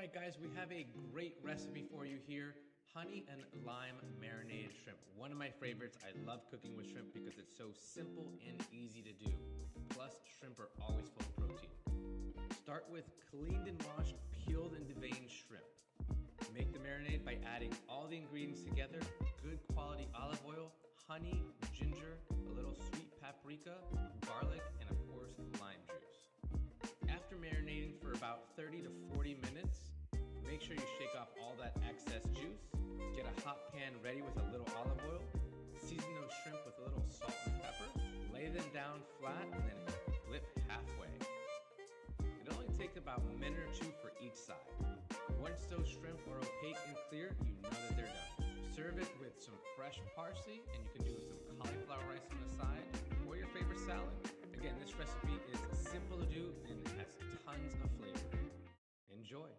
right, guys, we have a great recipe for you here. Honey and lime marinated shrimp. One of my favorites. I love cooking with shrimp because it's so simple and easy to do. Plus, shrimp are always full of protein. Start with cleaned and washed, peeled and deveined shrimp. Make the marinade by adding all the ingredients together, good quality olive oil, honey, ginger, a little sweet paprika, garlic, and of course, lime juice. After marinating for about 30 to hot pan ready with a little olive oil. Season those shrimp with a little salt and pepper. Lay them down flat and then flip halfway. It only takes about a minute or two for each side. Once those shrimp are opaque and clear, you know that they're done. Serve it with some fresh parsley, and you can do some cauliflower rice on the side, or your favorite salad. Again, this recipe is simple to do and has tons of flavor. Enjoy.